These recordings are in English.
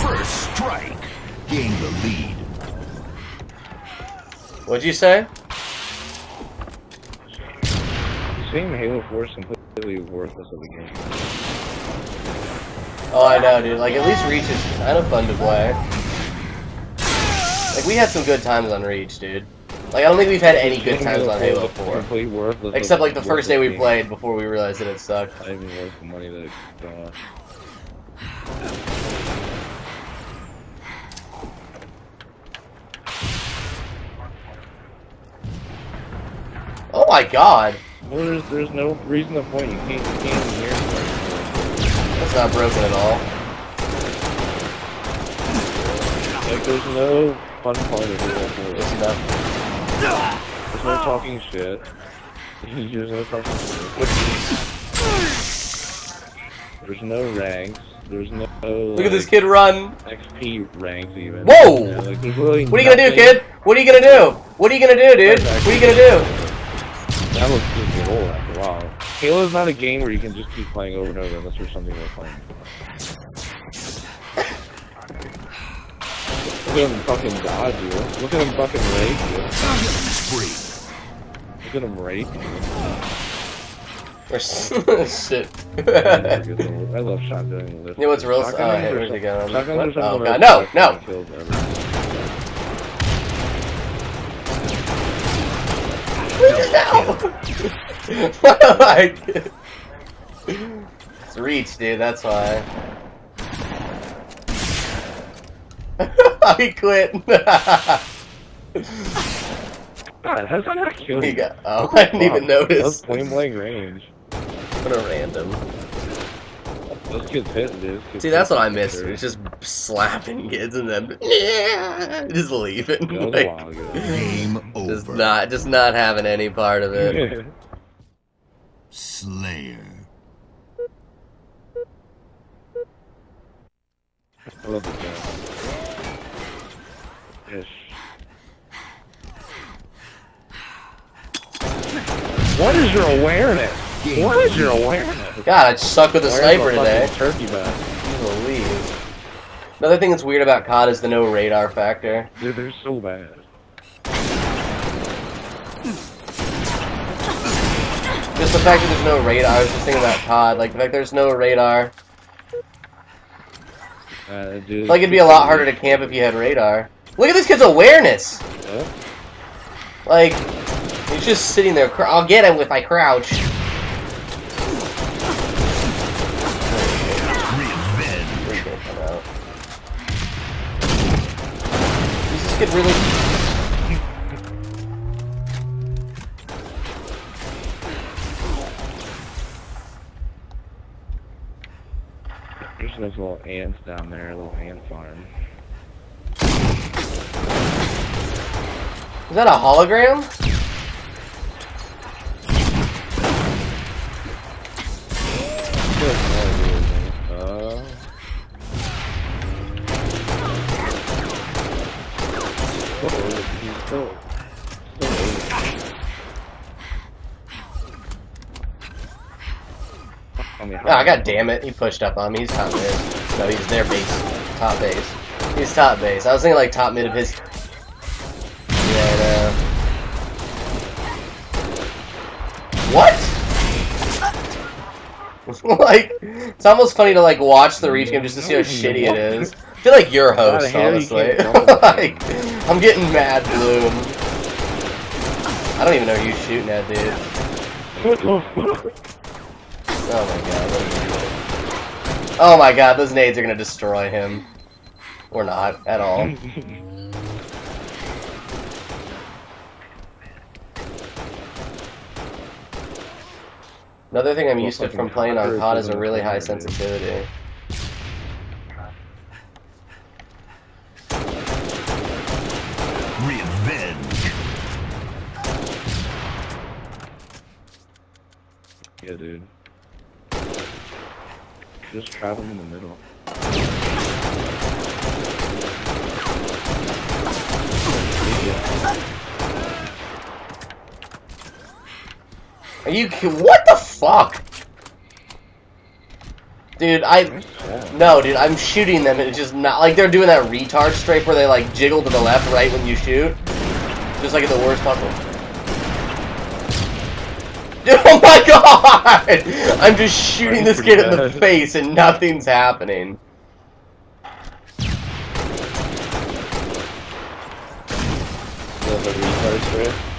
First strike. Gain the lead. What'd you say? Seeing Halo 4 is completely worthless of a game. Oh, I know, dude. Like, at least Reach is kind of fun to play. Like, we had some good times on Reach, dude. Like, I don't think we've had any good times on Halo 4. Except, like, the first day we played before we realized that it sucked. game. Not even worth the money that it cost. Oh my god! Well, there's, there's no reason to point. You can't, you can't hear it. That's not broken at all. Like, there's no fun part of Halo 4. It's enough. There's no talking shit. There's no talking shit. There's no ranks. There's no. Look at this kid run! XP ranks even. Whoa! Yeah, like, really What are you gonna do, kid? What are you gonna do? What are you gonna do, dude? What are you gonna do? That looks just get old after a while. Halo's not a game where you can just keep playing over and over unless there's something worth playing. Look at him fucking dodge you. Look at him fucking rape you. Look at him rape you. Shit. I love shotgunning this. You know what's real- Shotgunners uh, oh, are hey, where's it going? Shotguns are Oh, the God. No, no. kills ever. like, it's reach, dude. That's why. I quit. God, how's that not kill he you? got. Oh, I didn't even That was notice. point blank range. What a random. Those kids hitting, dude. Those kids See, that's what I hitting miss. for It's just slapping kids and then yeah, just leaving. sure. That was a Like, while ago. Game just over. not, just not having any part of it. Slayer. I love this guy. What is your awareness? What is your awareness? God, I suck with a sniper today. Turkey back. Please. Another thing that's weird about COD is the no radar factor. Dude, they're so bad. Just the fact that there's no radar. I was just thinking about COD. Like the fact there's no radar. Uh, dude, Like it'd be a lot harder to camp if you had radar. Look at this kid's awareness. Yeah. Like he's just sitting there. cr- I'll get him with my crouch. Revenge. He's gonna come out. Does this kid really? There's those little ants down there, a little ant farm. Is that a hologram? I Ah, god damn it. He pushed up on me. He's top mid. No, he's their base. Top base. He's top base. I was thinking like top mid of his. Yeah, What? like, it's almost funny to like watch the reach game just to see how shitty it is. I feel like your host, honestly. like, I'm getting mad bloom. I don't even know who you're shooting at, dude. What the fuck? Oh my god. what is he doing? Oh my god, those nades are gonna destroy him. Or not, at all. Another thing I'm Well, used to from playing on COD is a really high sensitivity. Revenge. Yeah, dude. Just travel in the middle. Are you what the fuck? Dude, I no, dude, I'm shooting them and it's just not like they're doing that retard strafe where they like jiggle to the left, right when you shoot. Just like at the worst possible. Dude, oh my god! I'm just shooting this kid in the face and nothing's happening. Retard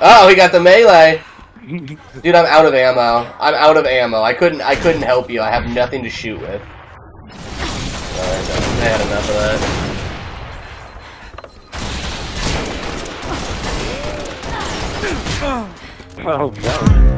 Oh, he got the melee. Dude, I'm out of ammo. I'm out of ammo. I couldn't. I couldn't help you. I have nothing to shoot with. Alright, I had enough of that. Oh god.